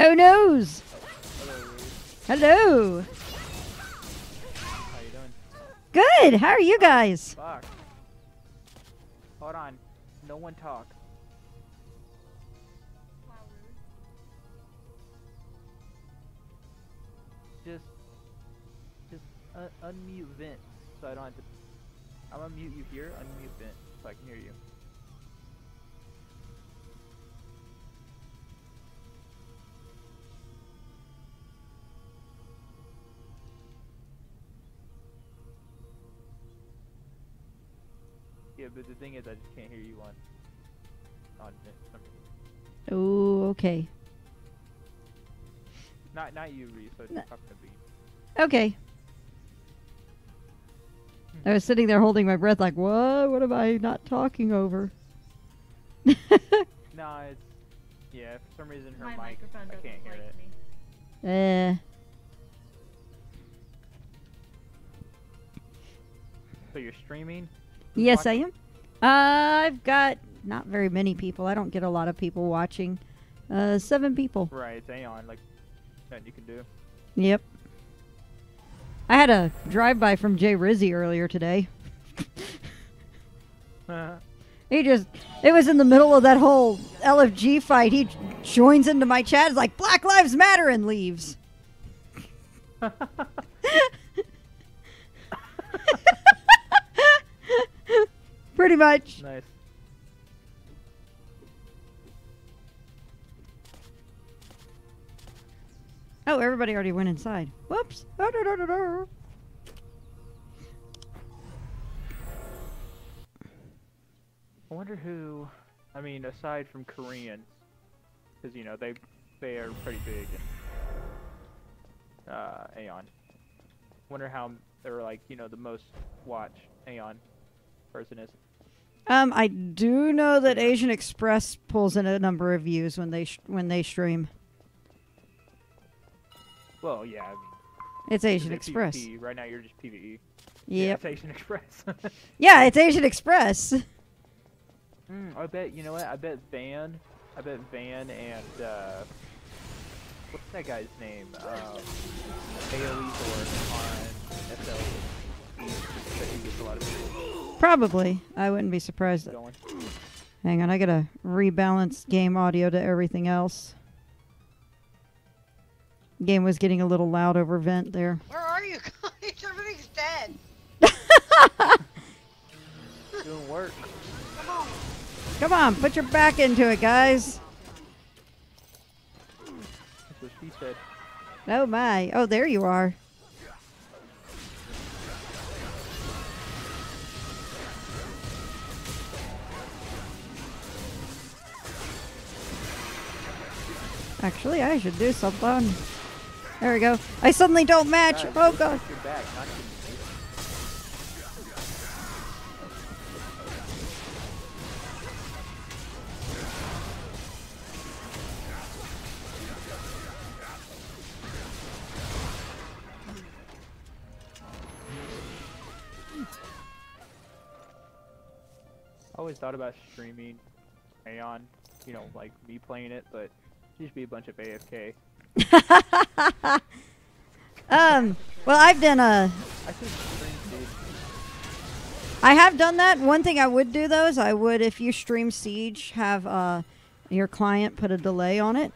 Oh noes! Hello, Hello! How you doing? Good! How are you guys? Fuck. Hold on. No one talk. Just, just uh, unmute Vince so I don't have to. I'm gonna mute you here. Unmute Vince so I can hear you. Yeah, but the thing is, I just can't hear you on on Vince. for some reason. Oh, okay. Not not you, Reese. I was N- talking to B. Okay. I was sitting there holding my breath like, what? What am I not talking over? No, it's yeah. For some reason, her My mic, microphone I doesn't can't hear like it. me. Eh. So you're streaming? Yes, I am. Uh, I've got not very many people. I don't get a lot of people watching. Uh, seven people. Right, it's Aion. Like nothing you can do. Yep. I had a drive-by from Jay Rizzy earlier today. He just, it was in the middle of that whole LFG fight. He joins into my chat, is like, Black Lives Matter, and leaves. Pretty much. nice. Oh, everybody already went inside. Whoops. Da, da, da. I wonder who. I mean, aside from Koreans, because you know they they are pretty big in uh, Aion. Wonder how they're like you know the most watched Aion person is. Um, I do know that Asian Express pulls in a number of views when they sh- when they stream. Well, yeah. I mean, It's Asian Express. PvP. Right now, you're just PVE. Yeah, it's Asian Express. Yeah, it's Asian Express. Mm, I bet you know what? I bet Van. I bet Van and uh, what's that guy's name? Um, AOE Thor on. He, he gets a lot of people Probably. I wouldn't be surprised. Hang on, I gotta rebalance game audio to everything else. Game was getting a little loud over vent there. Where are you guys? Everything's dead. Doing work. Come on. Come on, put your back into it, guys. That's what she said. Oh my. Oh, there you are. Actually, I should do something. There we go. I suddenly don't match. Guys, Oh god. at your back, not your face. I always thought about streaming Aion, you know, like me playing it, but just be a bunch of AFK. Um, well, I've done a. I think stream dude. I have done that. One thing I would do though is I would, if you stream Siege, have uh, your client put a delay on it.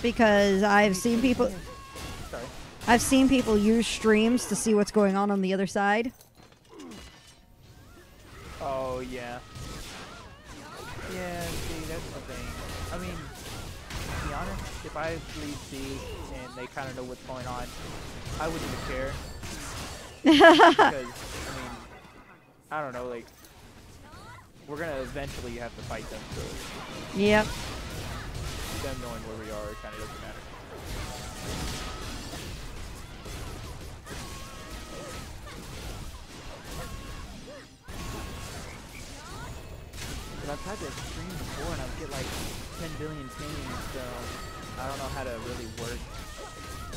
Because I've seen people, Sorry. I've seen people use streams to see what's going on on the other side. Oh. Yeah, I lead Siege and they kind of know what's going on, I wouldn't even care. because I mean, I don't know, like we're gonna eventually have to fight them, so Yep. them knowing where we are kind of doesn't matter. But I've tried to stream before and I would get like 10 billion pings, so I don't know how to really work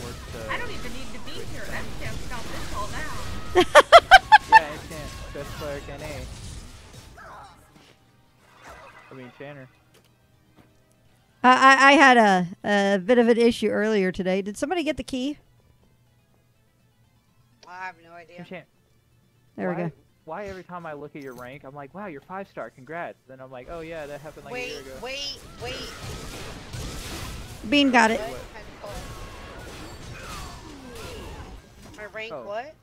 work the. I don't even need to be here. That can't stop this all now. yeah, it can't. Best player can A. I mean, Channer. I, I, I had a, a bit of an issue earlier today. Did somebody get the key? I have no idea. Enchant, There why, we go. Why every time I look at your rank, I'm like, wow, you're five star, congrats. Then I'm like, oh yeah, that happened like a year ago. Wait, wait, wait. Bean got it. What? Had to call it. My rank Oh. what?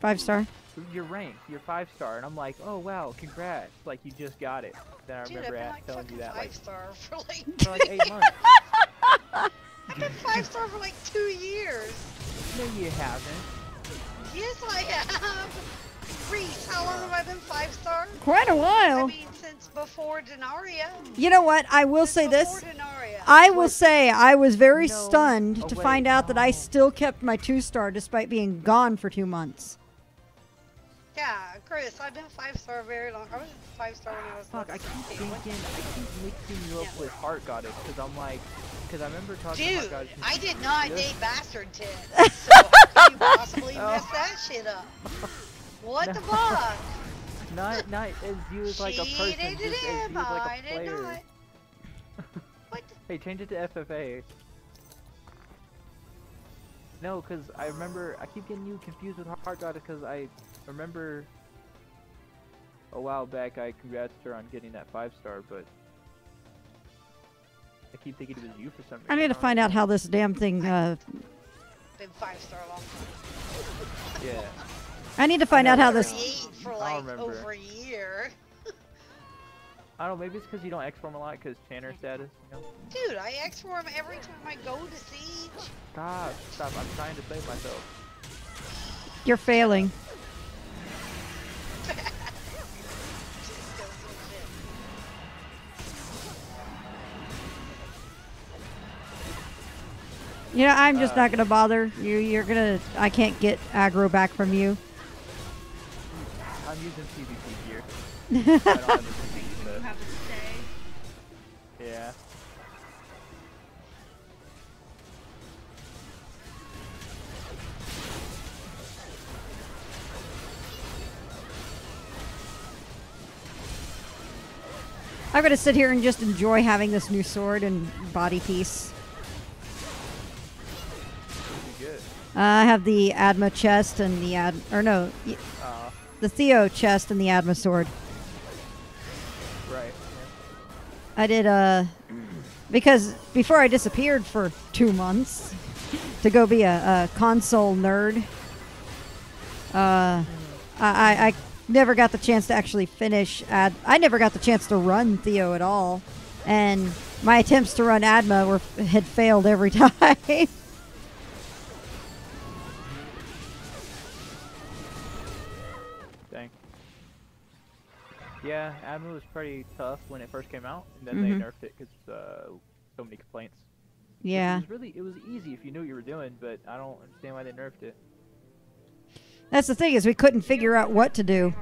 Five star. Your rank, you're five star, and I'm like, oh wow, congrats. Like you just got it. Then I Dude, I've remember been like telling you that five like star for like for like eight months. I've been five star for like two years. No, you haven't. Yes, I have. Reese, how long have I been five star? Quite a I while. mean, since before Danaria. You know what? I will Since say this. Danaria. I will say I was very No. stunned Oh, to find out that I still kept my two star despite being gone for two months. Yeah, Chris, I've been five star very long. I was five star when I was. Fuck, I keep thinking, I keep mixing you up Yeah. with Heart Goddess, because I'm like, because I remember talking to Heart Dude, Goddess. I did not Yeah. date Bastard Ted. So how could you possibly Oh. mess that shit up? What the fuck? Not, not as you as like a person, did just as you as like I a did player. not. What? Hey, change it to FFA. No, because I remember, I keep getting you confused with Heart Goddess, because I remember a while back I congrats her on getting that five star, but I keep thinking it was you for some reason. I need to find out how this damn thing. Uh, Been five star long. Yeah. I need to find out how this. Create for I'll like remember. over a year. I don't know, maybe it's because you don't X-form a lot, because Chanter status, you know? Dude, I X for him every time I go to Siege. Stop, stop, I'm trying to save myself. You're failing. Just go some shit. You know, I'm just Uh, not gonna bother you. You're gonna. I can't get aggro back from you. I'm using PvP gear. I don't have the PvP You set. have to stay. Yeah. I'm gonna sit here and just enjoy having this new sword and body piece. Good. Uh, I have the Adma chest and the Ad, or no, the Theo chest and the Adma sword. right. I did uh because before I disappeared for two months to go be a, a console nerd. Uh, I, I I never got the chance to actually finish ad. I never got the chance to run Theo at all, and my attempts to run Adma were had failed every time. Yeah, Admiral was pretty tough when it first came out, and then Mhm. they nerfed it because uh, so many complaints. Yeah, It was really, it was easy if you knew what you were doing, but I don't understand why they nerfed it. that's the thing is we couldn't figure out what to do.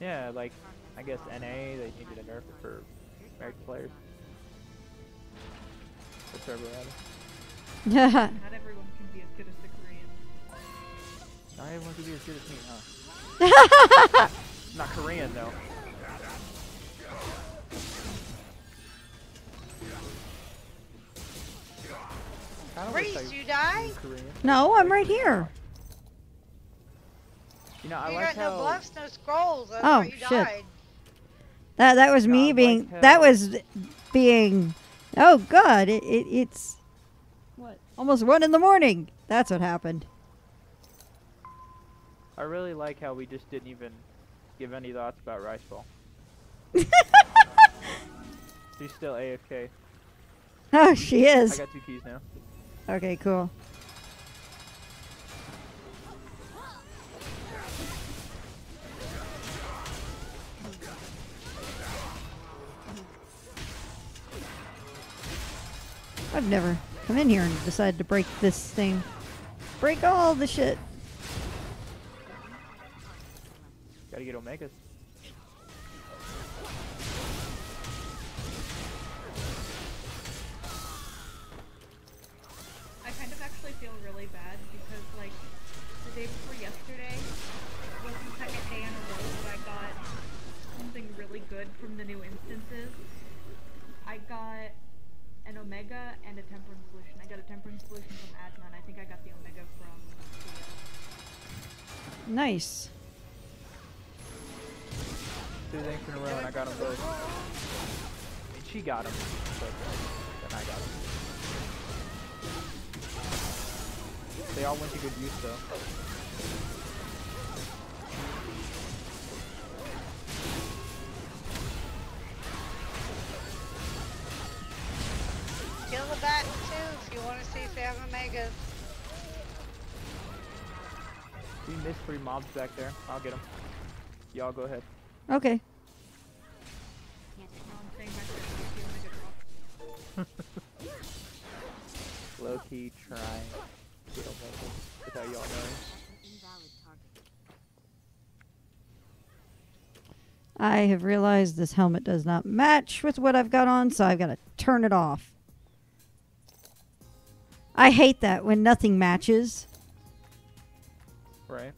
Yeah, like, I guess NA, they needed to nerf it for American players. For Turbo rather. Not everyone can be as good as the Koreans. Not everyone can be as good as me, huh? Not Korean, though. Kinda Reese, you die? no, I'm right here. You know, I you like got how... no bluffs, no scrolls. That's Oh, why you shit. died. That that was No, me I being. like that was being. Oh God! It, it it's what almost one in the morning. That's what happened. I really like how we just didn't even give any thoughts about Riceball. She's still AFK. Oh, she is. I got two keys now. Okay, cool. I've never come in here and decided to break this thing. Break all the shit. Gotta get Omegas. I kind of actually feel really bad because, like, the day before yesterday was the second day in a row that I got something really good from the new instances. I got an Omega and a Tempering Solution. I got a Tempering Solution from Adma, and I think I got the Omega from Theo. Nice. Two things in a row, and I got them both. I mean, she got them, but then I got them. They all went to good use, though. Kill the bat too if you want to see if they have omegas. We missed three mobs back there. I'll get them. Y'all go ahead. Okay. No, I'm saying back there, the Omega drop. Low key trying. to get Omega without y'all knowing. I have realized this helmet does not match with what I've got on, so I've got to turn it off. I hate that when nothing matches. Right.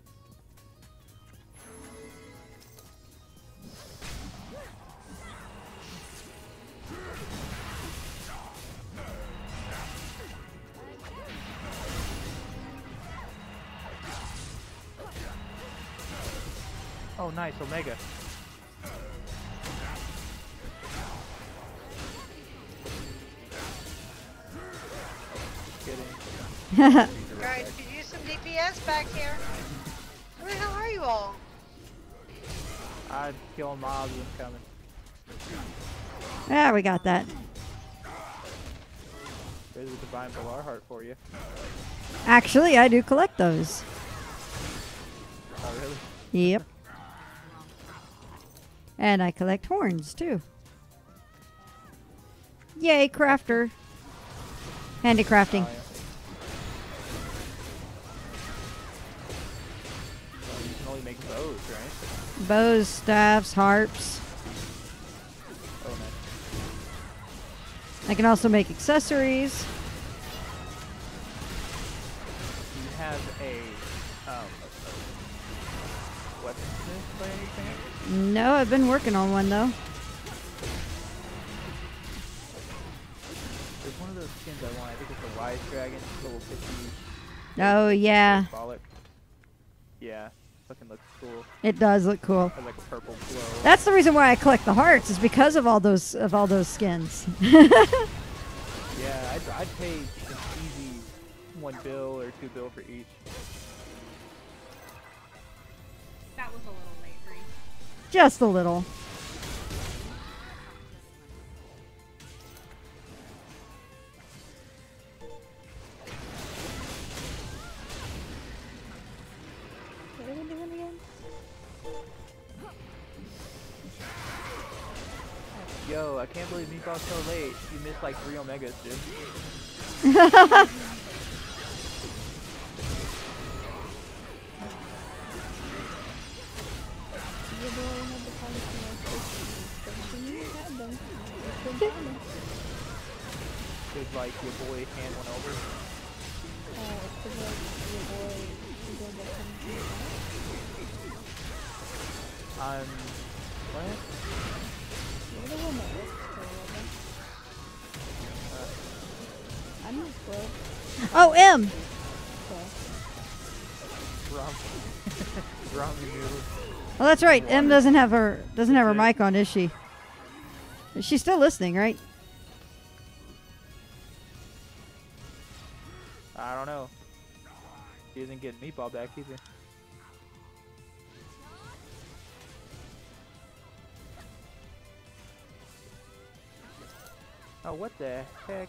Oh, nice, Omega. Guys, could use some DPS back here. Where the hell are you all? I'd kill mobs when coming. Yeah, we got that. There's a divine Valar heart for you. Actually, I do collect those. Oh, really? Yep. And I collect horns too. Yay, crafter. Handicrafting. Oh, yeah. Well, you can only make bows, right? Bows, staffs, harps. Oh, nice. I can also make accessories. You have a um, any chance? No, I've been working on one though. There's one of those skins I want. I think it's a wise dragon, level 50. Oh yeah, Symbolic. Yeah, fucking looks cool. it does look cool. Has like purple glow. That's the reason why I collect the hearts is because of all those of all those skins. yeah, I'd, I'd pay an easy one bill or two bill for each. That was a little late, Reese. Just a little. What are we doing again? Yo, I can't believe Meatball's so late. You missed like three Omegas, dude. Did like your boy hand one over? It's 'cause, like, your boy, you go get him to the. What? You're the one that works for a. Uh, I'm broke, Oh, M. so. wrong. wrong move. Well, that's right. M doesn't have her doesn't have her mic on, is she? She's still listening, right? I don't know. She isn't getting Meatball back either. Oh, what the heck?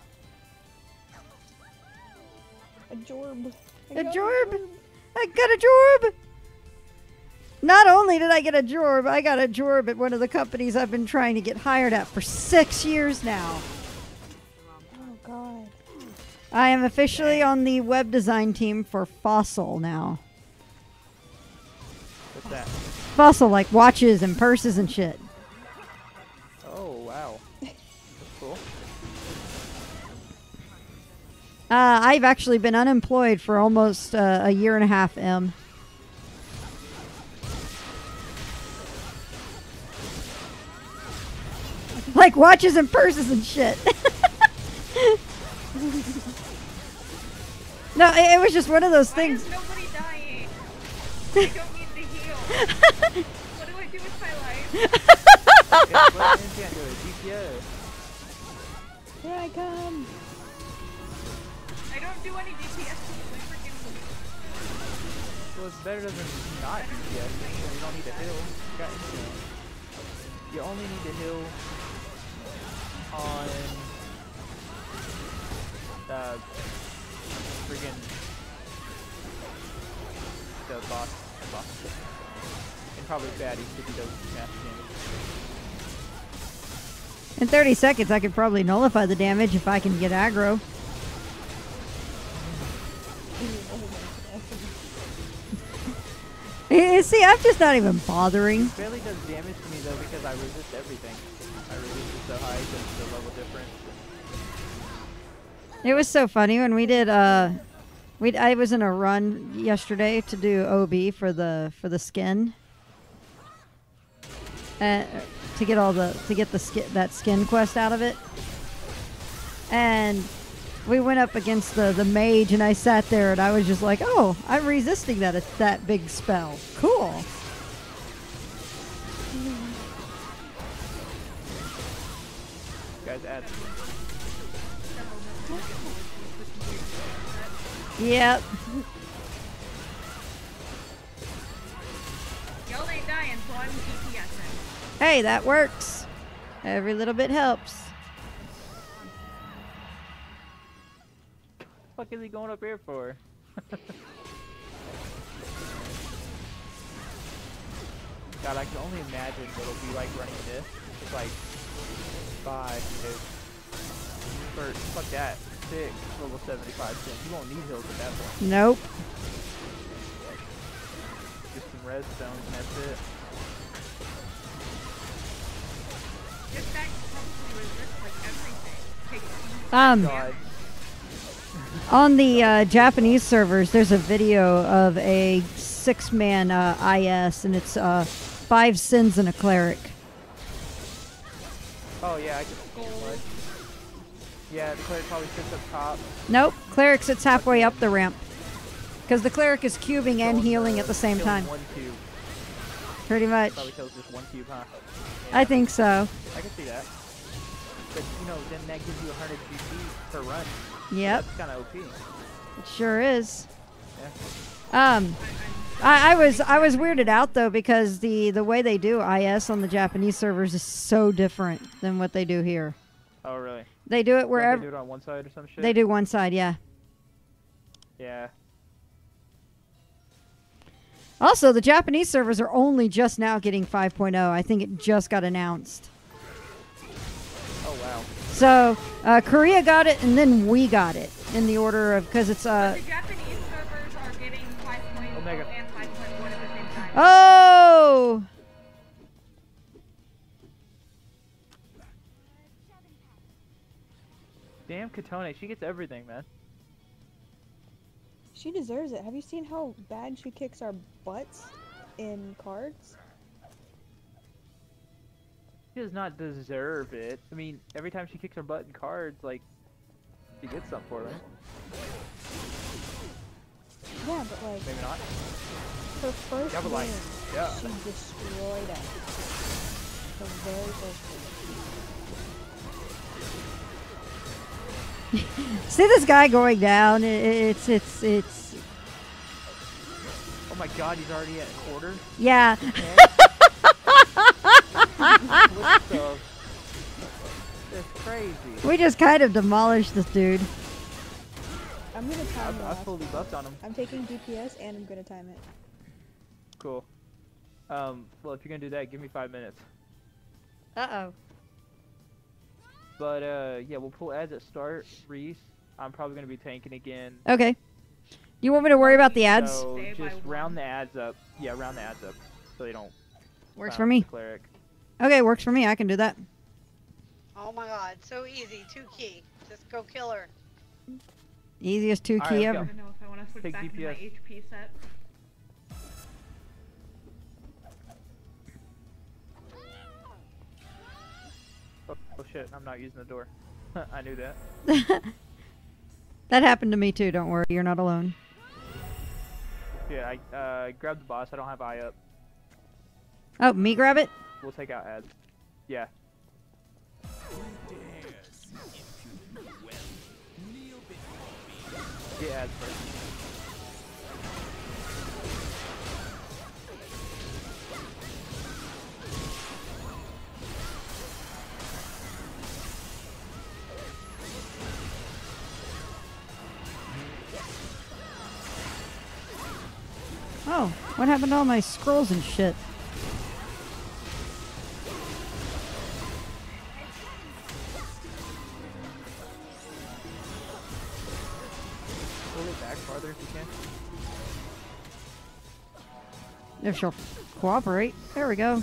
A jorb. I A got jorb. I got a jorb. Not only did I get a job, I got a job at one of the companies I've been trying to get hired at for six years now. Oh god. I am officially on the web design team for Fossil now. What's that? Fossil, like watches and purses and shit. Oh, wow. That's cool. Uh, I've actually been unemployed for almost uh, a year and a half, M. like watches and purses and shit. no, it, it was just one of those Why things. is nobody dying? I don't need to heal. what do I do with my life? Yeah, what Nintendo do? DPS. Here I come. I don't do any DPS. I freaking Well, it's better than not DPS. You don't need to heal. You got instant. You only need to heal on uh friggin' the boss the boss and probably baddies to do those mass damage. In 30 seconds, I could probably nullify the damage if I can get aggro. Eh, See, I'm just not even bothering. Barely does damage to me though because I resist everything. So high because the level difference. It was so funny when we did. Uh, we I was in a run yesterday to do OB for the for the skin. Uh, to get all the to get the skin that skin quest out of it. And we went up against the the mage, and I sat there, and I was just like, "Oh, I'm resisting that that big spell. Cool." Guys add Yep. Y'all ain't dying, so I'm DPSing. Hey, that works. Every little bit helps. What the fuck is he going up here for? God, I can only imagine what it'll be like running this. It's like five, six, or fuck that, six, level 75 cent. You won't need heals at that point. Nope. Just some redstone and that's it. This guy can probably resist like everything. Take speed. Um. God, On the uh, Japanese servers, there's a video of a six-man uh, IS, and it's uh, five sins and a cleric. Oh yeah, I can see. Yeah, the cleric probably sits up top. Nope, cleric sits halfway up the ramp. Because the cleric is cubing and healing at the same time. One cube. Pretty much. Probably kills just one cube, huh? I think so. I can see that. But you know, then that gives you 100 GP per run. Yep, That's kind of OP. it sure is. Yeah. Um, I, I was I was weirded out though because the the way they do IS on the Japanese servers is so different than what they do here. Oh really? They do it Don't they do it on one side or some shit. they do one side, yeah. Yeah. Also, the Japanese servers are only just now getting 5.0. I think it just got announced. Oh wow. So uh, Korea got it, and then we got it in the order of because it's uh oh Damn Katone, she gets everything, man. She deserves it. Have you seen how bad she kicks our butts in cards? She does not deserve it. I mean, every time she kicks her butt in cards, like, she gets something for it. Yeah, but like Maybe not. her first Yeah, but like, game, yeah. she destroyed us. Her very first game. see this guy going down. I- I- It's it's it's Oh my god, he's already at a quarter? yeah. what the? That's crazy. We just kind of demolished this dude. I'm gonna time I've, I've last fully buffed on him. I'm taking DPS and I'm gonna time it. Cool. Um, well, if you're gonna do that, give me five minutes. Uh oh. But, uh, yeah, we'll pull ads at start. Reese, I'm probably gonna be tanking again. Okay. You want me to worry about the ads? So Stay just round the ads up. Yeah, round the ads up so they don't. Works for me. Cleric. Okay, works for me. I can do that. Oh my god, so easy. Two key. Just go kill her. Easiest two key right, ever. let's don't know if I want to switch Take back into my DPS. HP set. Fuck shit, I'm not using the door. I knew that. that happened to me too. Don't worry, you're not alone. Yeah, I uh, grabbed the boss. I don't have eye up. Oh, me grab it? We'll take out ads. Yeah. Get ads first. Oh, what happened to all my scrolls and shit? If she'll cooperate. There we go.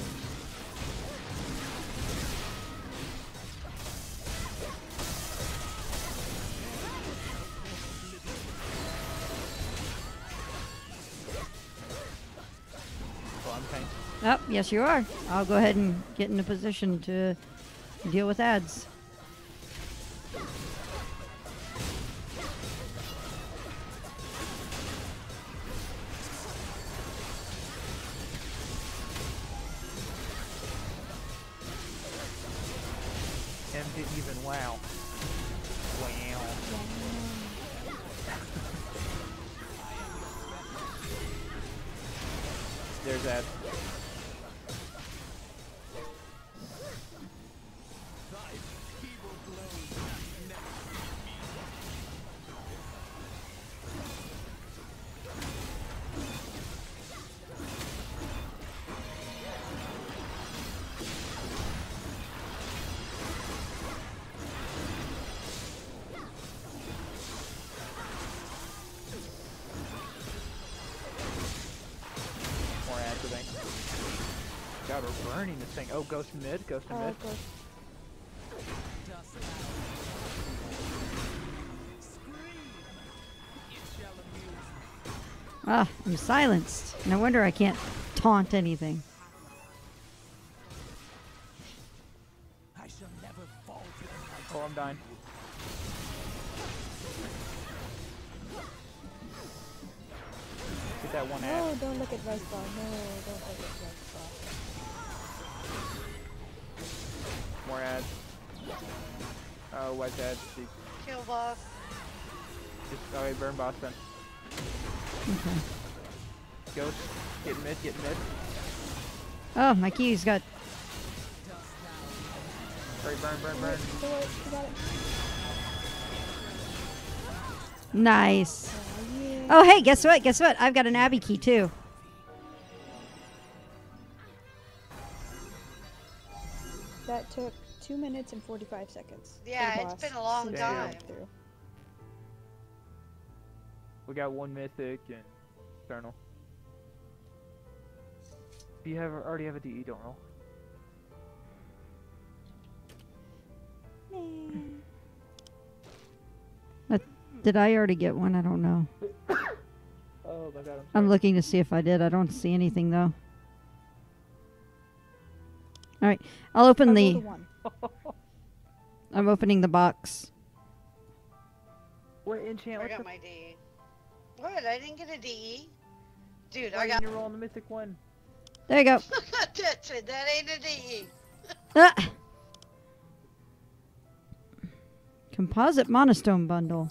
So I'm tank. Oh, yes, you are. I'll go ahead and get in a position to deal with ads. Ghost in mid, ghost in Oh, mid. gosh. Ah, I'm silenced. No wonder I can't taunt anything. Kill boss. Just, oh, wait, burn boss then. Okay. Ghost. Get mid, get mid. Oh, my keys got. Hurry, burn, burn, burn. Do it. You got it. Nice. Oh. Oh, hey, guess what? Guess what? I've got an Abbey key too. That took two minutes and 45 seconds. Yeah, it's been a long since time. through. We got one mythic and eternal. If you have already have a DE, don't roll. Did I already get one? I don't know. Oh my god, I'm looking to see if I did. I don't see anything though. All right, I'll open I the. Rolled a one. I'm opening the box. What enchant? I got my D. What? I didn't get a DE? Dude, Why I got. didn't you roll on the mythic one? There you go. That's it. That ain't a DE. Ah! Composite manastone bundle.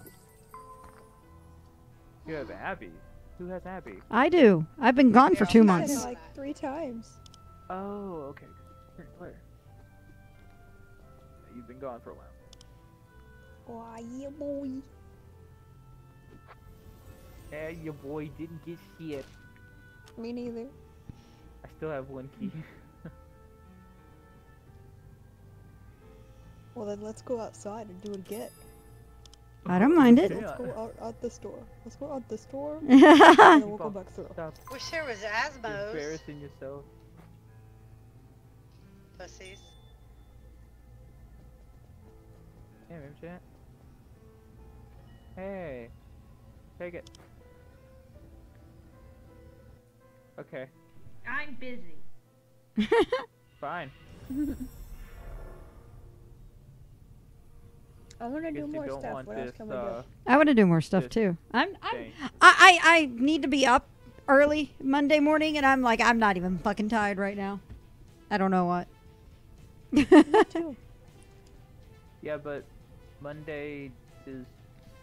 You have Abby. Who has Abby? I do. I've been gone for two I'm Said not it months. like three times. Oh, okay. Current player. You've been gone for a while. Oh, yeah, boy. Yeah, your boy didn't get shit. Me neither. I still have one key. Well, then let's go outside and do it again. I don't mind it. Let's go out, out the store. Let's go out the store. and then we'll go back through. Stop Wish there was Asmos. embarrassing yourself. Pussies. Hey, Rim Chat. Hey. Take it. Okay, I'm busy. fine. I want to do more stuff. want What else this, can we uh, do? I want to do more stuff too. I'm, I'm. I, I, I need to be up early Monday morning, and I'm like, I'm not even fucking tired right now. I don't know what. Too. Yeah, but Monday is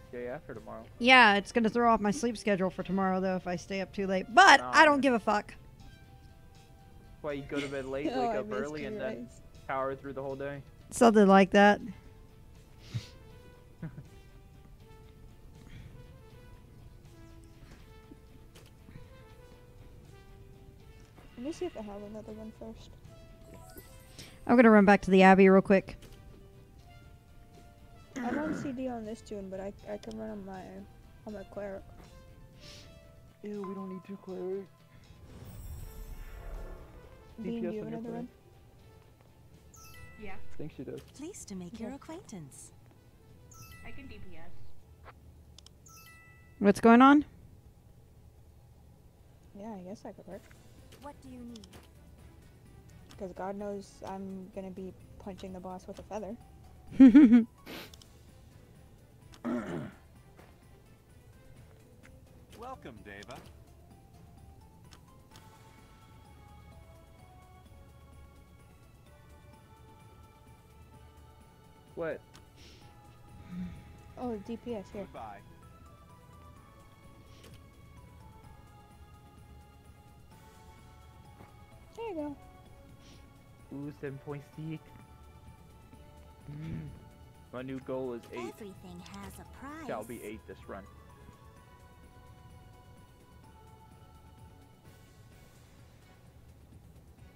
day after tomorrow. yeah, it's gonna throw off my sleep schedule for tomorrow though if I stay up too late. But I Oh. don't give a fuck. That's why you go to bed late, Oh, wake I up early, and then guys. power through the whole day. Something like that. Let me see if I have another one first. I'm gonna run back to the Abbey real quick. I'm on CD on this tune, but I, I can run on my on my cleric. Ew, we don't need two clerics. Dean, do DPS you on have your another one? Yeah, I think she does. Pleased to make your acquaintance. I can DPS. What's going on? Yeah, I guess I could work. What do you need? Because God knows I'm gonna be punching the boss with a feather. Welcome, Deva. What? Oh, DPS here. Goodbye. There you go. Ooh, 7.6. Mm. My new goal is 8. Everything has a price. Shall be 8 this run.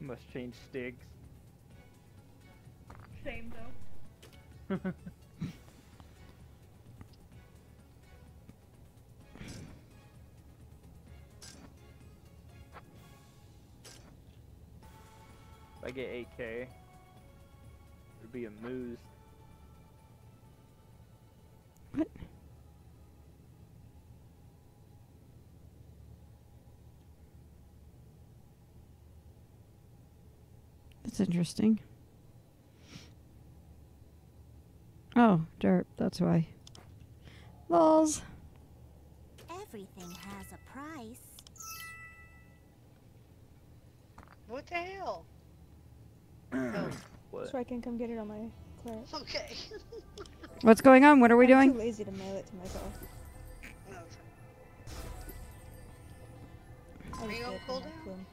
Must change Stigs. Same though. If I get 8k, it'd be a moose. That's interesting. Oh, derp. That's why. Lols. Everything has a price. What the hell? oh, What? So I can come get it on my cleric. okay. What's going on? What are we I'm doing? too lazy to mail it to myself. No, I Are you on did it from cooldown?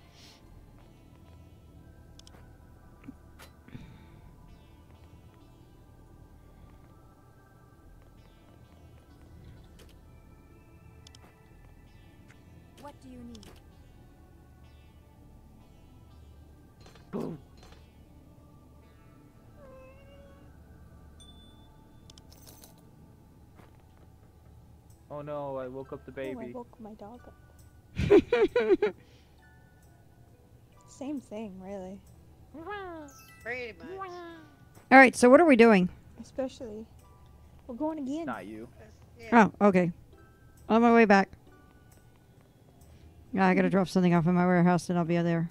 What do you need? Boom. Oh no, I woke up the Oh, I baby. woke my dog up. Same thing, really. Pretty much. All right. So what are we doing? Especially, we're going again. Not you. Yeah. Oh, okay. On my way back. Yeah, I gotta drop something off in my warehouse, and I'll be there.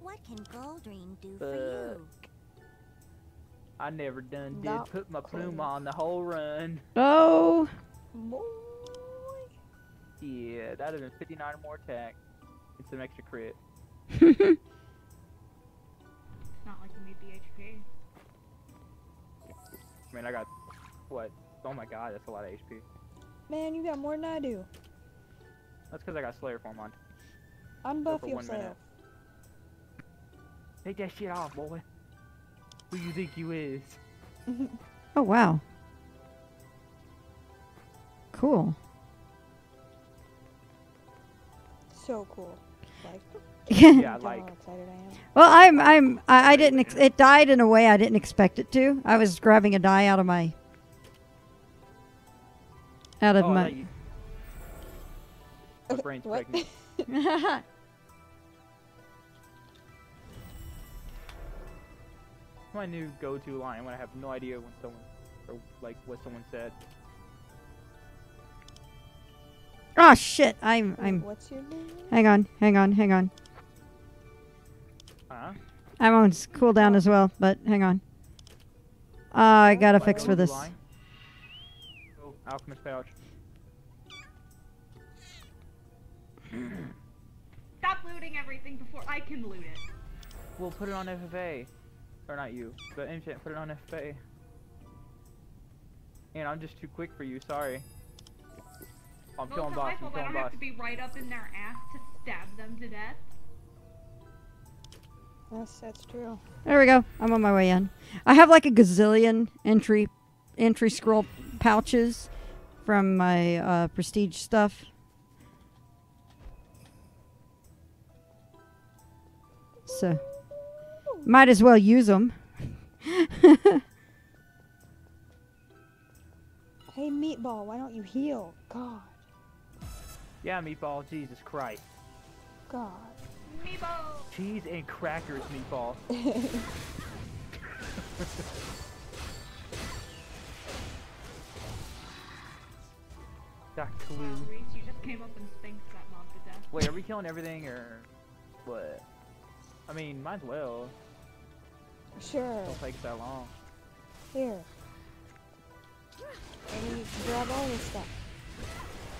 What can Goldring do for you? I never done did Not put my plume cool. on the whole run. Oh. Boy. Yeah, that'd have been 59 more attack. It's an extra crit. It's not like you need the HP. I mean, I got, what? Oh my god, that's a lot of HP. Man, you got more than I do. That's because I got Slayer form on. Unbuff for one yourself. minute. Take that shit off, boy. Who you think you is? Oh wow. Cool. so cool. Like, Yeah, you tell like- how excited I am. Well, I'm I'm I, I didn't ex- it died in a way I didn't expect it to. I was grabbing a die out of my out of oh, my that you- My brain's What? pregnant. My new go-to line when I have no idea when someone, or like what someone said. oh shit. I'm I'm What's your name? hang on, hang on, hang on. Huh? I'm on s- cooldown as well, but hang on. Uh, I got a fix for this. Oh, alchemist pouch. Stop looting everything before I can loot it. We'll put it on FFA. Or not you, but Enchant, put it on FFA. And I'm just too quick for you, sorry. I'm Well, killing it's not boss, my I'm fault I don't boss. have to be right up in their ass to stab them to death. That's that's true. There we go. I'm on my way in. I have like a gazillion entry entry scroll pouches from my uh, prestige stuff. So might as well use them. Hey, meatball, why don't you heal? God, Yeah, meatball, Jesus Christ. God. Meebo! Cheese and crackers, meatball. Dr. Wow, Reese, you just came up and spanked that mob to death. Wait, are we killing everything or what? I mean, might as well. Sure. Don't take that long. Here. And you grab all this stuff.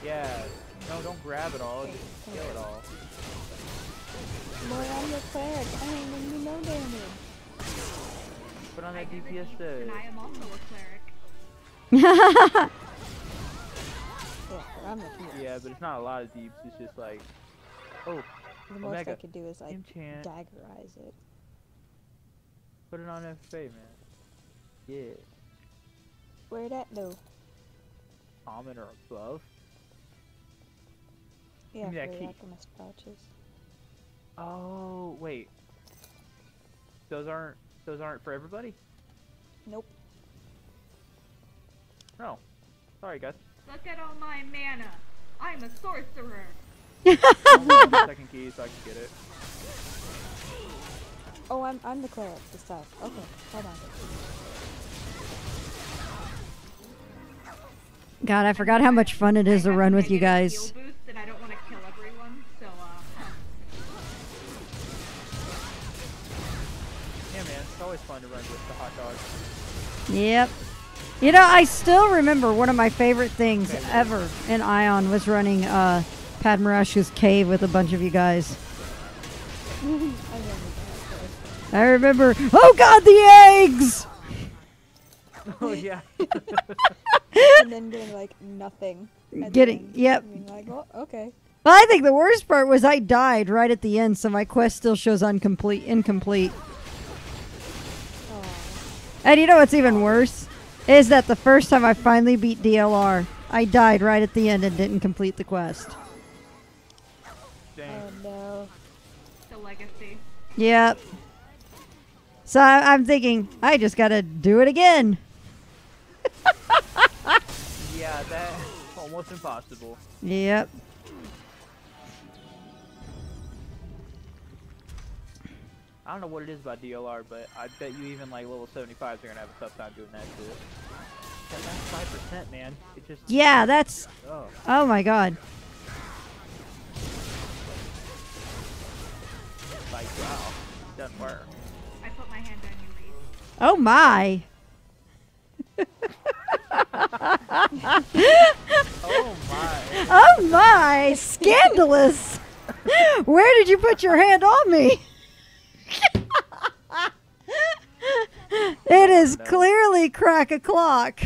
Yeah. No, don't grab it all. Just kill it all. Boy, I'm the cleric. I ain't gonna do no damage. Put on that do DPS deeds, to. and I am also a cleric. Yeah, but I'm the cleric. Yeah, but it's not a lot of deeps. It's just like, oh, The most I could do is like enchant. daggerize it. Put it on FFA, man. Yeah. Where that though? Common or above. Yeah, me that for the key. alchemist pouches. Oh, wait. Those aren't those aren't for everybody? Nope. No. Sorry, guys. Look at all my mana. I'm a sorcerer. I'll grab the second key so I can get it. Oh, I'm I'm the cleric this time. Okay, hold on. God, I forgot how much fun it is to I have run with you guys. heal boost, and I don't want to kill everyone, so uh, Yeah, man. It's always fun to run with the hot dog. Yep. You know, I still remember one of my favorite things ever in Aion was running uh, Padmarash's cave with a bunch of you guys. I remember that. I remember. Oh God, the eggs! oh yeah. and then getting like nothing. Getting- end. yep. Like, well, okay. Well, I think the worst part was I died right at the end, so my quest still shows incomplete. Incomplete. Oh, And you know what's even worse is that the first time I finally beat DLR, I died right at the end and didn't complete the quest. Yep. So I'm thinking I just gotta do it again. Yeah, that's almost impossible. Yep. I don't know what it is about DLR, but I bet you even like level 75s are gonna have a tough time doing that shit. Yeah, that's five percent, man. It just Yeah, that's. oh. Oh my god. Like wow, doesn't work. I put my hand on you, Reese. Oh my. Oh my. Oh my. Scandalous. Where did you put your hand on me? it is No. clearly crack o'clock.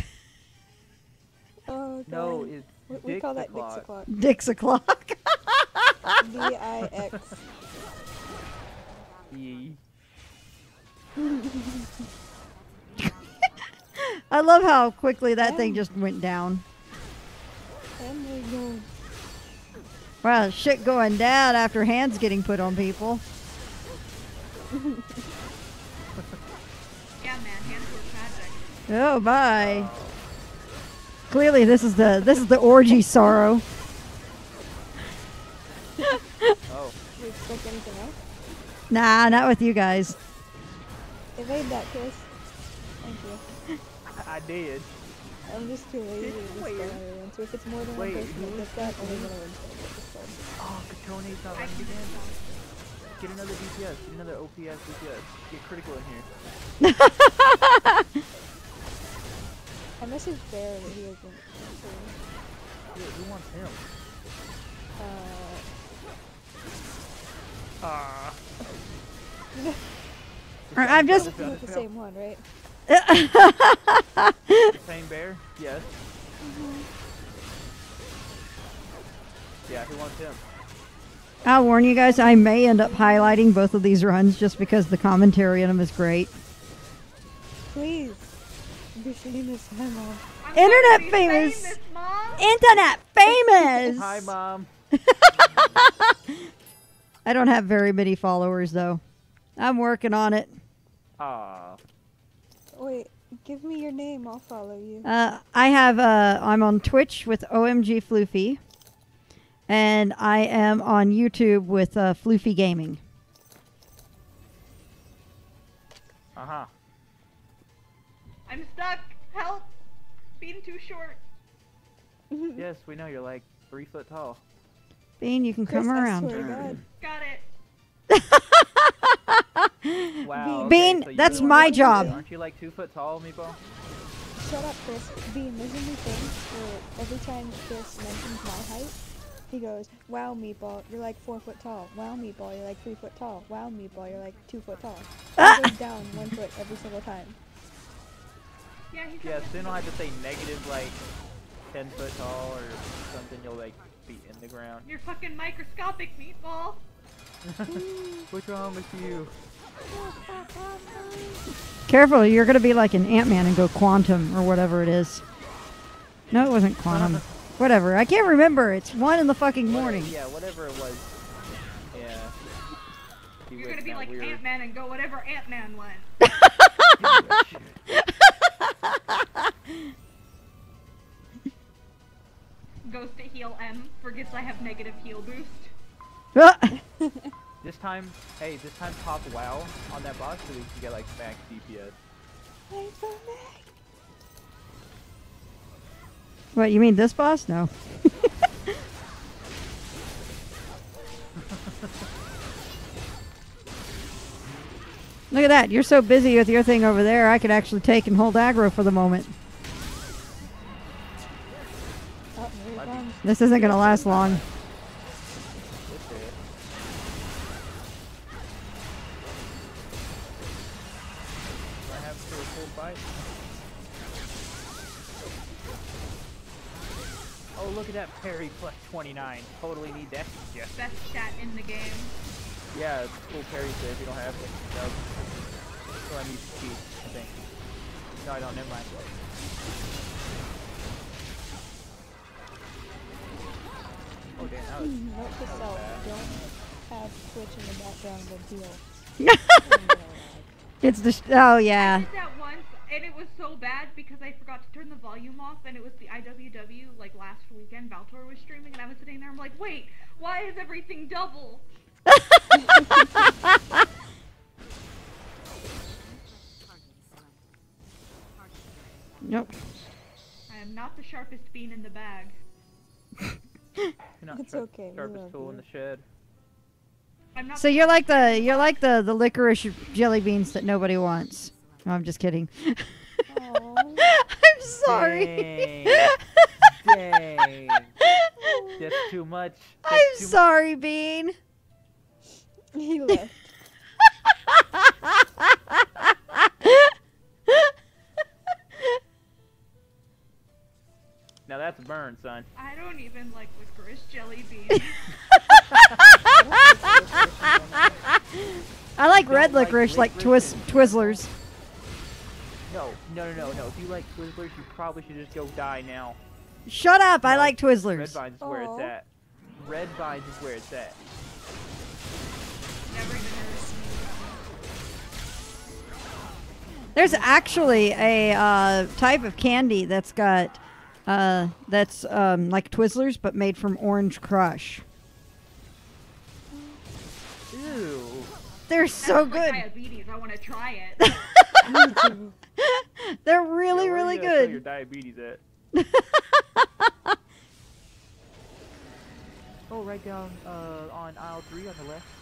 Oh god. No, it's we, we call that. Dix o'clock. Dix o'clock. D I X. Yee. I love how quickly that thing just went down. And we go. Wow, shit going down after hands getting put on people. Yeah, man, hands were tragic. Oh my. Clearly this is the this is the orgy Sauro. Oh, Do you expect anything else? Nah, not with you guys. Evade that, Chris. Thank you. I did. I'm just too lazy to just Wait. So if it's more than Wait, one person who that is gets that, only one of them's gonna get this one. Oh, Katone's not I running can again. Get another DPS. Get another OPS DPS. Get critical in here. I messaged Bear, but he isn't answering. Who, who wants him? Uh, Ah. Or I'm just. not the same one, right? Same bear? Yes. Mm-hmm. Yeah, who wants him? I'll warn you guys, I may end up highlighting both of these runs just because the commentary in them is great. Please. Be famous, hi mom. I'm Internet gonna famous. Mom. Internet famous! Hi, mom. I don't have very many followers though. I'm working on it. Ah. Wait, give me your name, I'll follow you. Uh, I have. Uh, I'm on Twitch with OMG Floofy, and I am on YouTube with uh, Floofy Gaming. Uh huh. I'm stuck. Help. Being too short. Yes, we know you're like three foot tall. Bean, you can Chris, come I around. swear to God. Got it. Wow. Bean, okay, so that's really my are- job. Aren't you like two foot tall, Meatball? Shut up, Chris. Bean, there's a new thing where every time Chris mentions my height, he goes, Wow, Meatball, you're like four foot tall. Wow, Meatball, you're like three foot tall. Wow, Meatball, you're like two foot tall. He goes down one foot every single time. Yeah, he's Yeah, soon I'll have to say negative like ten foot tall or something. You'll like be in the ground. You're fucking microscopic, meatball. What's wrong with you? Careful, you're gonna be like an Ant Man and go quantum or whatever it is. No, it wasn't quantum. whatever. I can't remember. It's one in the fucking morning. Yeah, whatever it was. Yeah. He You're gonna be like weird. Ant Man and go whatever Ant Man went. Goes to heal M. Forgets I have negative heal boost. This time, hey, this time pop WoW on that boss so we can get like max DPS. Wait for me. what, you mean this boss? No. Look at that. You're so busy with your thing over there, I could actually take and hold aggro for the moment. Oh, here Might it be- comes. This isn't going to last long. 29. Totally need that. Yeah. Best stat in the game. Yeah, it's full parry there if you don't have it. No. So I need to cheat, I think. No, I don't. Never mind. Oh, damn. That was, Note to that self, don't have Twitch in the background of deal. It's the. Sh- oh, yeah. And it was so bad because I forgot to turn the volume off, and it was the IWW, like last weekend, Valtor was streaming, and I was sitting there, I'm like, wait, why is everything double? Nope. I am not the sharpest bean in the bag. You're not It's sharp- okay, Sharpest love tool in the shed. I'm not So you're like the you're like the the licorice jelly beans that nobody wants. No, I'm just kidding. I'm sorry. Dang. Dang. That's too much. That's I'm too mu- sorry, Bean. he left. Now that's a burn, son. I don't even like licorice jelly beans. I like red licorice, like licorice twist and- Twizzlers. No, no, no, no, no. If you like Twizzlers, you probably should just go die now. Shut up! I like Twizzlers. Red Vines is where Aw. it's at. Red Vines is where it's at. Never even There's actually a uh, type of candy that's got uh, that's um, like Twizzlers, but made from Orange Crush. Ew. They're That's so like good. diabetes. I want to try it. They're really, Yeah, where really you gonna Your good. diabetes at? oh, right down uh, on aisle three on the left.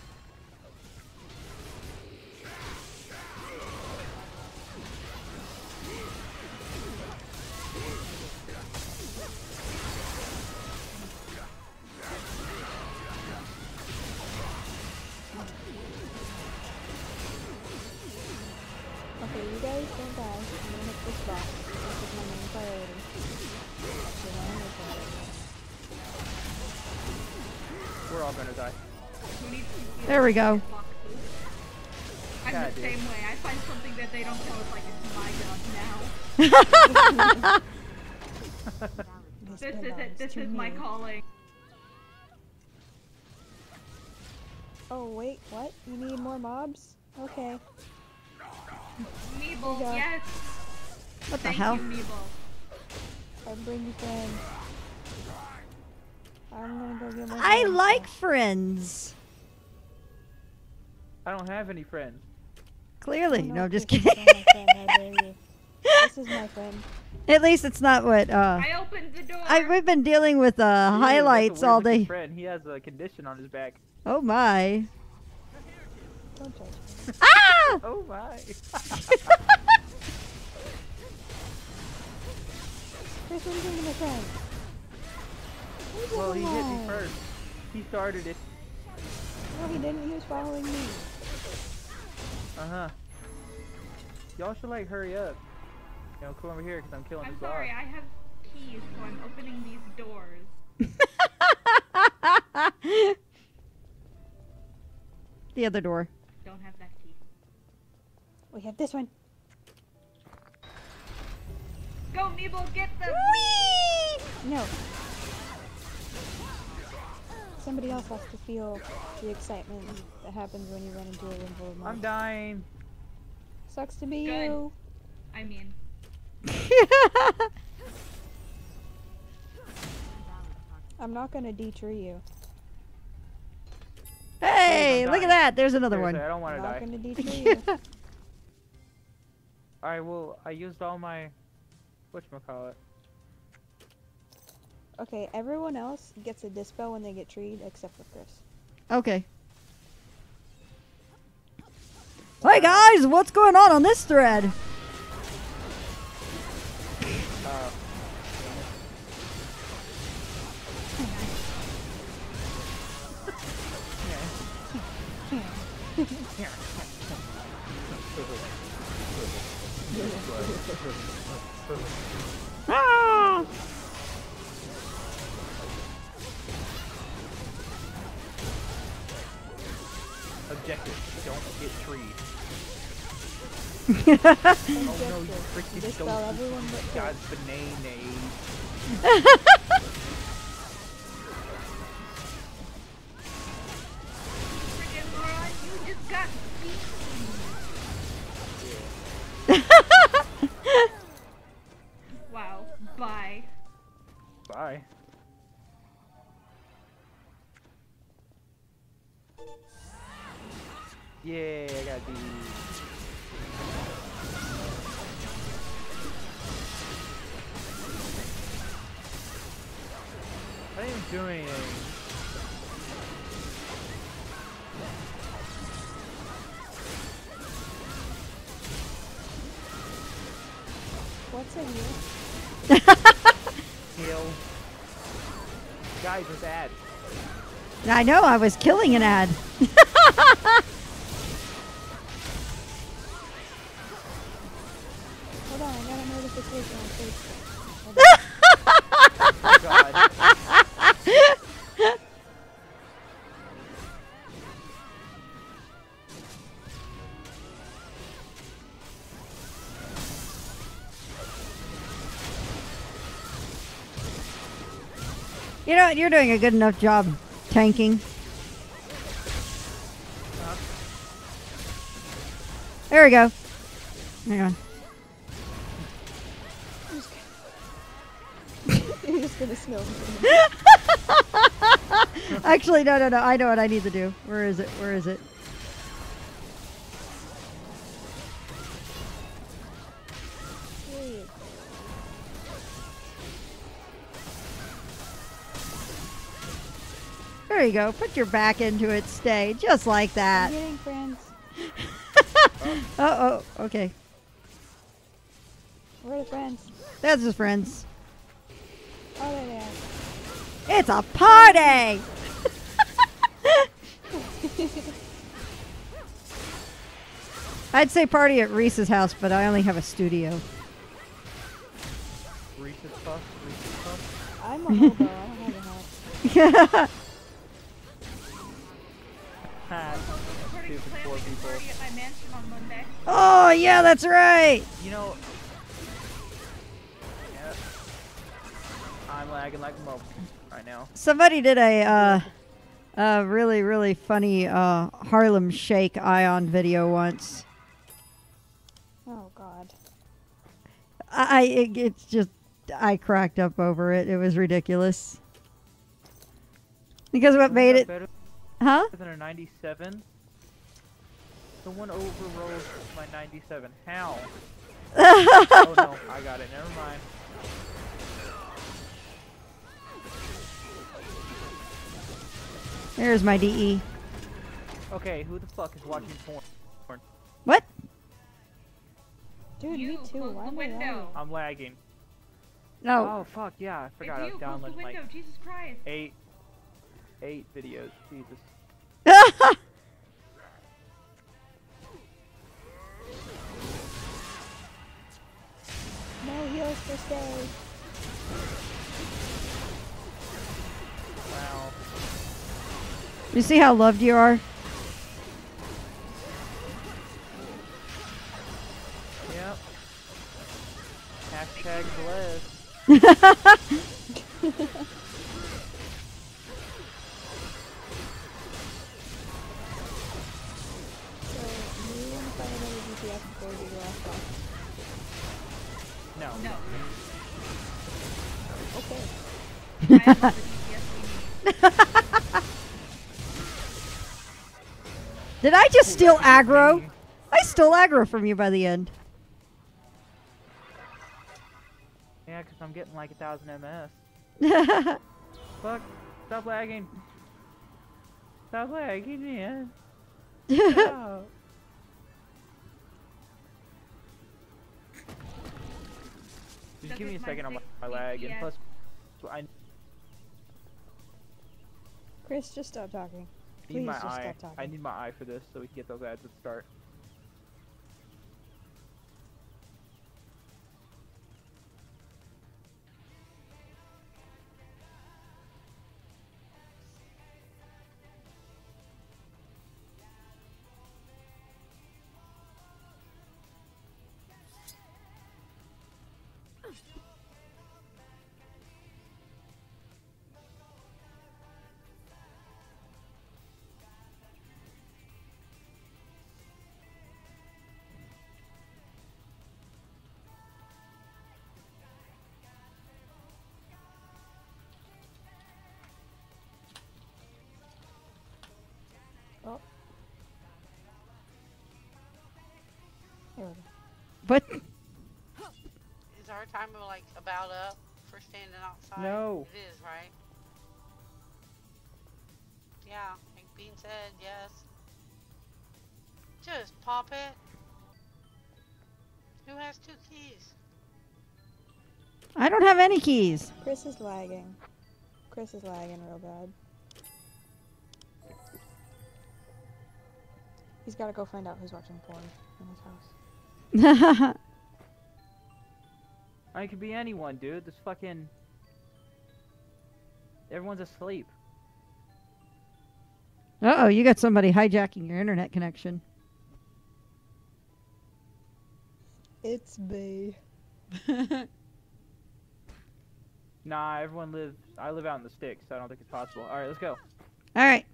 We're all gonna die. Who needs to see There we go. I'm Yeah, the dude. same way. I find something that they don't tell us like it's my job now. This, This is it. This is my calling. Oh wait, what? You need more mobs? Okay. Meeble, yes. What the Thank hell? you, Meeble. I'll bring you friends. I'm gonna go get my I friends like now. friends. I don't have any friends. Clearly. No, I'm just kidding. not my friend, how dare you. This is my friend. At least it's not what uh I opened the door. I we've been dealing with uh Dude, that's a highlights all day. Friend. He has a condition on his back. Oh my. Don't judge me. Ah! Oh my. Chris, what are you doing to my friend? Leave him well, he hit me first. He started it. No, he didn't. He was following me. Uh huh. Y'all should like hurry up. You know, come over here because I'm killing I'm this sorry, dog. I have keys, so I'm opening these doors. the other door. Don't have that key. We have this one. Go, Meeble, get them! No. Somebody else has to feel the excitement that happens when you run into a room full of mobs. I'm dying. Sucks to be Good. you. I mean, I'm not gonna detree you. hey, I'm look at that. There's another Seriously, one. I don't want I'm to not die. gonna detree you. Alright, well, I used all my. Whatchamacallit. Okay, everyone else gets a dispel when they get treed, except for Chris. Okay. Hey guys, what's going on on this thread? Uh, Ah! Objective, don't get treed. Oh no, you Objective, freaking dispel don't. everyone but Chris. God's banana. freaking you just got beaten. Wow, bye. Bye. Yeah, I got these. I didn't even do anything. What's a heal? Kill. Guys, it's ad. I know, I was killing an ad. You know what? You're doing a good enough job tanking. There we go. Hang on. You're just gonna snow. Actually, no, no, no. I know what I need to do. Where is it? Where is it? There you go. Put your back into it. Stay just like I'm that. getting friends. Oh, oh, okay. Where are the friends? That's his friends. Oh, there they are. It's a party. I'd say party at Reese's house, but I only have a studio. Reese's Puffs, Reese's Puffs. I'm a hobo. I don't have a house. Ha, Recording Stupid plan poor like a people. party at my mansion on Monday. oh yeah, that's right. You know. Yeah. I'm lagging like a mo right now. Somebody did a uh, a really really funny uh, Harlem Shake Aion video once. Oh God. I it, it's just I cracked up over it. It was ridiculous. Because what made it, Better huh? than a 97. Someone overrode my 97. How? oh no, I got it. Never mind. There's my E. DE. Okay, who the fuck is watching porn? What? Dude, you me too. Why the am I... I'm lagging. No. Oh fuck yeah, I forgot I it's was you. Close the downloading like Jesus Christ. eight, eight videos. Jesus. No heals for stay. Wow. You see how loved you are? Yep. Hashtag blessed. So, you want Did I just steal aggro? I stole aggro from you by the end. Yeah, because I'm getting like a thousand MS. Fuck. Stop lagging. Stop lagging, man. Stop. Just give me a second on my, my my lag, and DPS plus, I Chris, just stop talking. Need my eye. I need my eye for this, so we can get those ads at the start. What? Is our timer like about up for standing outside? No. It is, right? Yeah, like Bean said, yes. Just pop it. Who has two keys? I don't have any keys. Chris is lagging. Chris is lagging real bad. He's got to go find out who's watching porn in his house. I could be anyone, dude. This fucking. Everyone's asleep. Uh oh, you got somebody hijacking your internet connection. It's me. Nah, everyone lives. I live out in the sticks, so I don't think it's possible. All right, let's go. All right.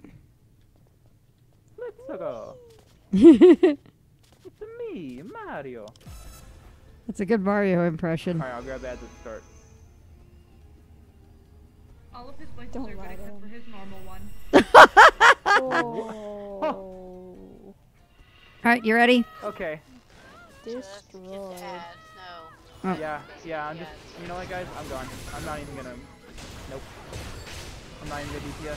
Let's go. That's It's me, Mario. a good Mario impression. All right, I'll grab ads at the start. All of his voices Don't are good except him. for his normal one. Oh. All right, you ready? Okay. Just get Destroyed. Oh. Yeah, yeah. I'm just. You know what, guys? I'm gone. I'm not even gonna. Nope. I'm not even gonna DPS.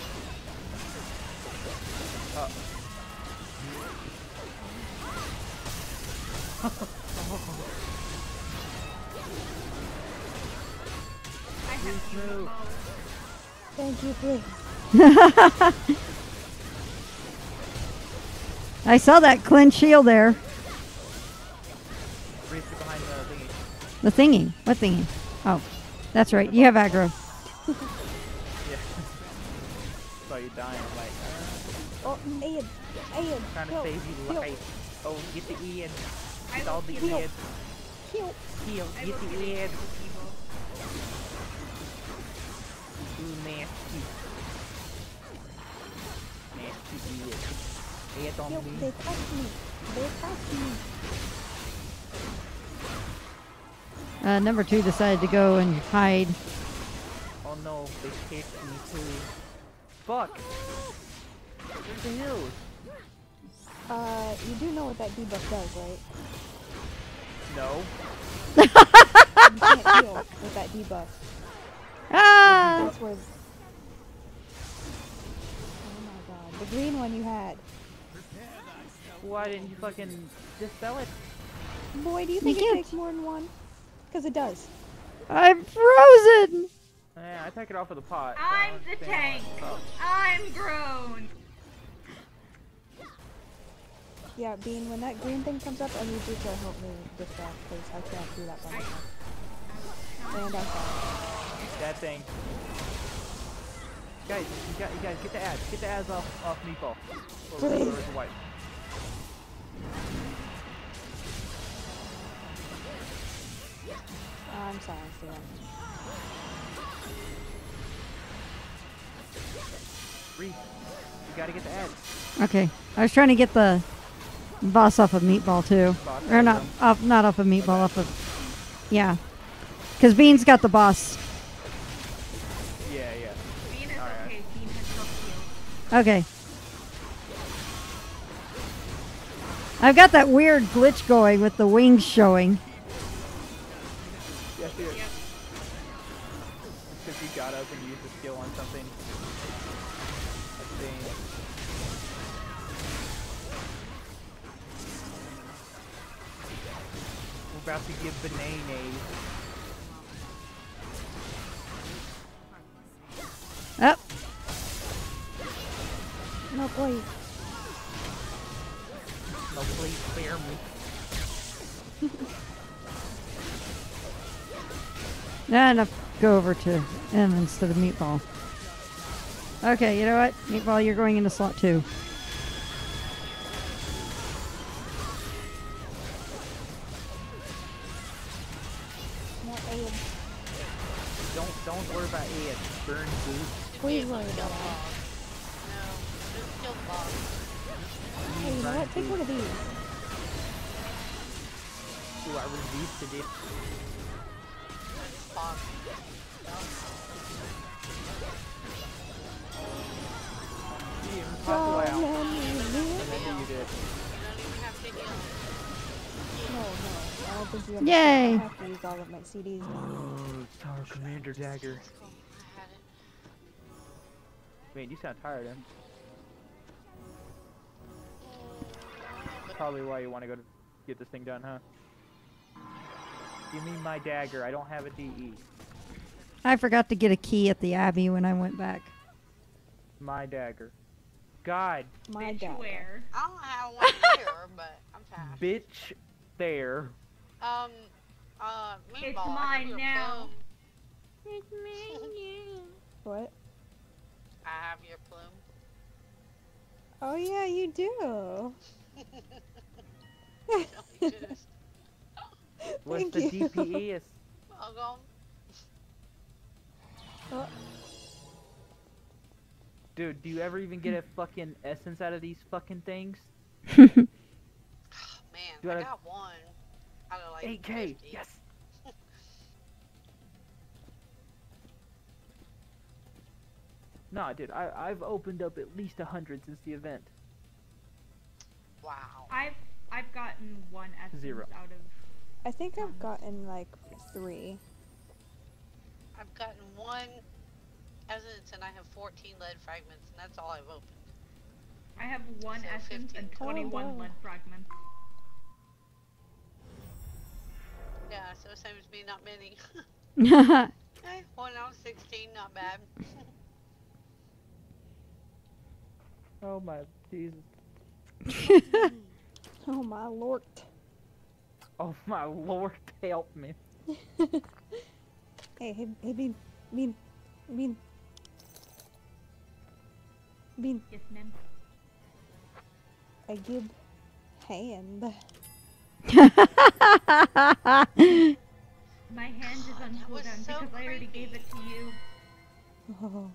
I have to move. Thank you, please. I saw that cleanse shield there. Behind the thingy. The thingy. What thingy? Oh, that's right. You have aggro. Yeah. Saw you dying. I'm like, uh, Oh, Ian. Ian. trying to heal, save you heal, life. Oh, get the Ian. I Get will all the heal. Ian. Heal. Heal. I Get the heal Ian. evil. Ooh, nasty. Nasty Ian. Ian Heal. on me. They touched me. They touched me. Uh, number two decided to go and hide. Oh no, they kicked me too. Fuck! Where's the hills? Uh, you do know what that debuff does, right? No. You can't heal with that debuff. Ah! That's where. Oh my god. The green one you had. Why didn't you fucking just sell it? Boy, do you think it can't. takes more than one? Because it does. I'm frozen! Yeah, I took it off of the pot. so I'm the tank. why it's up. I'm grown. Yeah, Bean, when that green thing comes up, I need you to help me with that, because I can't do that by myself. And I'm sorry. That thing. Guys, you, got, you guys get the ads. Get the ads off off Meatball. Or, or, or Please. the. I'm sorry, Steven. Reese, you gotta get the ads. Okay. I was trying to get the boss off of Meatball too. Boss, Or not off not off of Meatball, off of Yeah. Cause Bean's got the boss. Yeah, yeah. Bean is Alright. okay. Bean has self-healed. Okay. I've got that weird glitch going with the wings showing. Yes, it is. Because you got up and used the skill on something. About to give bananas. Up. No, please. No, please spare me. And I'll go over to him instead of Meatball. Okay, you know what? Meatball, you're going into slot two. I resisted it. Boss. You didn't pop So out. many And years. then you did. You don't even have to. No, no. I don't think you have Yay. I have to use all of my CDs. Oh, Tower Commander Dagger. I had it. Man, you sound tired, Em. Probably why you want to go to get this thing done, huh? Give me my dagger. I don't have a E. DE. I forgot to get a key at the Abbey when I went back. My dagger. God, My dagger. Where? I don't have one here, but I'm fast. bitch, there. Um, uh, meatball. It's I have mine now. plume. What? I have your plume. Oh yeah, you do. Don't What's Thank the you. DPE? Is welcome. Oh, Dude, do you ever even get a fucking essence out of these fucking things? Man, You I gotta- got one. Out of like 8k, 50. yes. Nah, dude, I I've opened up at least a hundred since the event. Wow. I've I've gotten one essence Zero. out of. I think I've gotten like three. I've gotten one essence and I have 14 lead fragments, and that's all I've opened. I have one So essence 15. and Oh, 21 wow. lead fragments. Yeah, so same as me, not many. eh, well, now 16, not bad. Oh my Jesus. Oh my lord. Oh my lord, help me. Hey, hey, hey, Bean, Bean, Bean, Bean. Yes, ma'am. I give hand. My hand is God, on that was cooldown so because I already gave it to you. Oh,